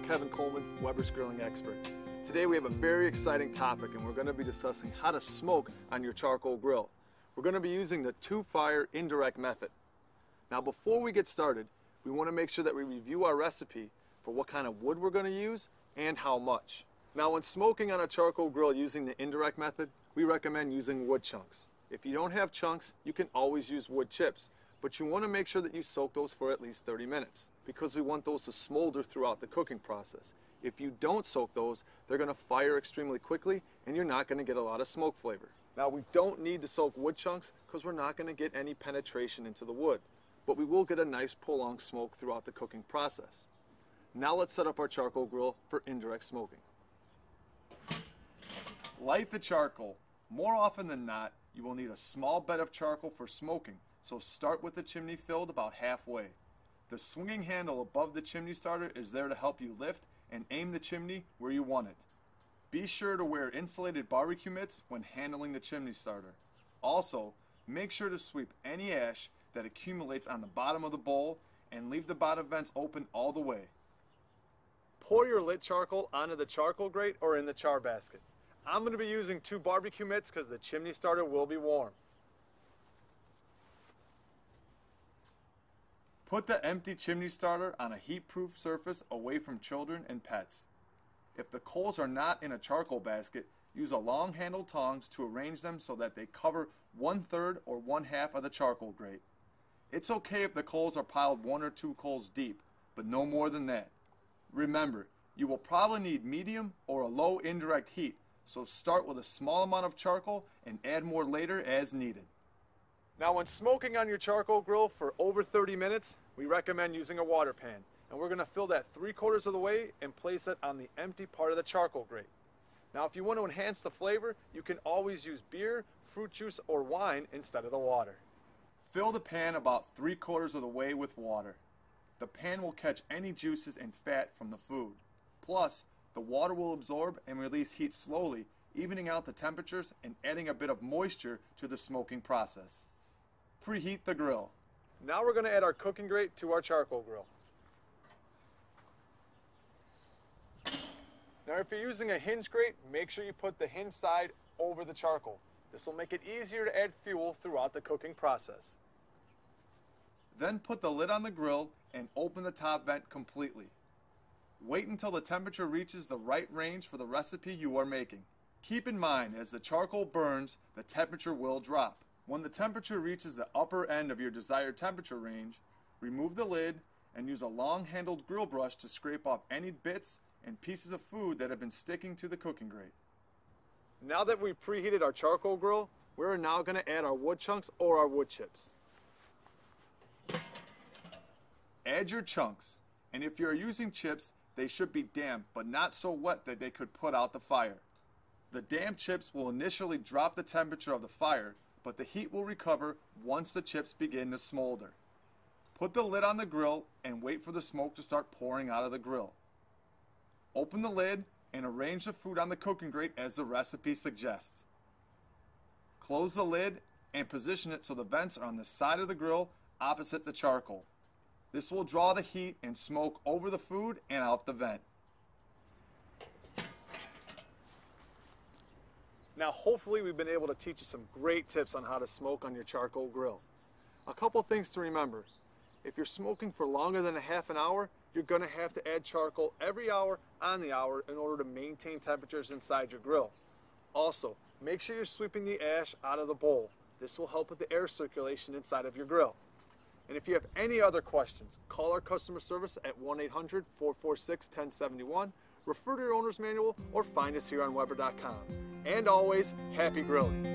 Kevin Kolman, Weber's Grilling Expert. Today we have a very exciting topic and we're going to be discussing how to smoke on your charcoal grill. We're going to be using the two-fire indirect method. Now before we get started, we want to make sure that we review our recipe for what kind of wood we're going to use and how much. Now when smoking on a charcoal grill using the indirect method, we recommend using wood chunks. If you don't have chunks, you can always use wood chips, but you want to make sure that you soak those for at least 30 minutes because we want those to smolder throughout the cooking process. If you don't soak those, they're going to fire extremely quickly and you're not going to get a lot of smoke flavor. Now we don't need to soak wood chunks because we're not going to get any penetration into the wood, but we will get a nice prolonged smoke throughout the cooking process. Now let's set up our charcoal grill for indirect smoking. Light the charcoal. More often than not, you will need a small bed of charcoal for smoking, so start with the chimney filled about halfway. The swinging handle above the chimney starter is there to help you lift and aim the chimney where you want it. Be sure to wear insulated barbecue mitts when handling the chimney starter. Also, make sure to sweep any ash that accumulates on the bottom of the bowl and leave the bottom vents open all the way. Pour your lit charcoal onto the charcoal grate or in the char basket. I'm going to be using two barbecue mitts because the chimney starter will be warm. Put the empty chimney starter on a heat-proof surface away from children and pets. If the coals are not in a charcoal basket, use a long-handled tongs to arrange them so that they cover one-third or one-half of the charcoal grate. It's okay if the coals are piled one or two coals deep, but no more than that. Remember, you will probably need medium or a low indirect heat, so start with a small amount of charcoal and add more later as needed. Now when smoking on your charcoal grill for over 30 minutes, we recommend using a water pan. And we're gonna fill that three quarters of the way and place it on the empty part of the charcoal grate. Now if you want to enhance the flavor, you can always use beer, fruit juice, or wine instead of the water. Fill the pan about three quarters of the way with water. The pan will catch any juices and fat from the food. Plus, the water will absorb and release heat slowly, evening out the temperatures and adding a bit of moisture to the smoking process. Preheat the grill. Now we're going to add our cooking grate to our charcoal grill. Now if you're using a hinge grate, make sure you put the hinge side over the charcoal. This will make it easier to add fuel throughout the cooking process. Then put the lid on the grill and open the top vent completely. Wait until the temperature reaches the right range for the recipe you are making. Keep in mind, as the charcoal burns, the temperature will drop. When the temperature reaches the upper end of your desired temperature range, remove the lid and use a long-handled grill brush to scrape off any bits and pieces of food that have been sticking to the cooking grate. Now that we've preheated our charcoal grill, we're now going to add our wood chunks or our wood chips. Add your chunks, and if you're using chips, they should be damp, but not so wet that they could put out the fire. The damp chips will initially drop the temperature of the fire, but the heat will recover once the chips begin to smolder. Put the lid on the grill and wait for the smoke to start pouring out of the grill. Open the lid and arrange the food on the cooking grate as the recipe suggests. Close the lid and position it so the vents are on the side of the grill opposite the charcoal. This will draw the heat and smoke over the food and out the vent. Now hopefully we've been able to teach you some great tips on how to smoke on your charcoal grill. A couple things to remember. If you're smoking for longer than a half an hour, you're going to have to add charcoal every hour on the hour in order to maintain temperatures inside your grill. Also, make sure you're sweeping the ash out of the bowl. This will help with the air circulation inside of your grill. And if you have any other questions, call our customer service at 1 800 446 1071, refer to your owner's manual, or find us here on Weber.com. And always, happy grilling!